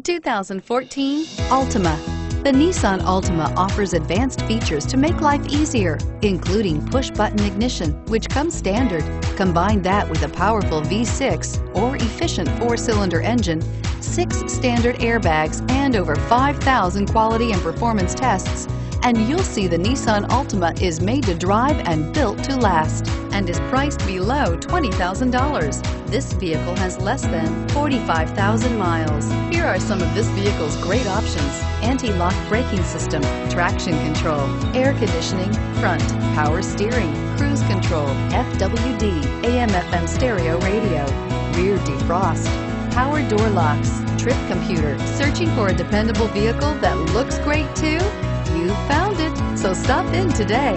2014 Altima. The Nissan Altima offers advanced features to make life easier, including push-button ignition, which comes standard. Combine that with a powerful V6 or efficient four-cylinder engine, six standard airbags, and over 5,000 quality and performance tests, and you'll see the Nissan Altima is made to drive and built to last and is priced below $20,000. This vehicle has less than 45,000 miles. Here are some of this vehicle's great options. Anti-lock braking system, traction control, air conditioning, front, power steering, cruise control, FWD, AM FM stereo radio, rear defrost, power door locks, trip computer. Searching for a dependable vehicle that looks great too? You found it, so stop in today.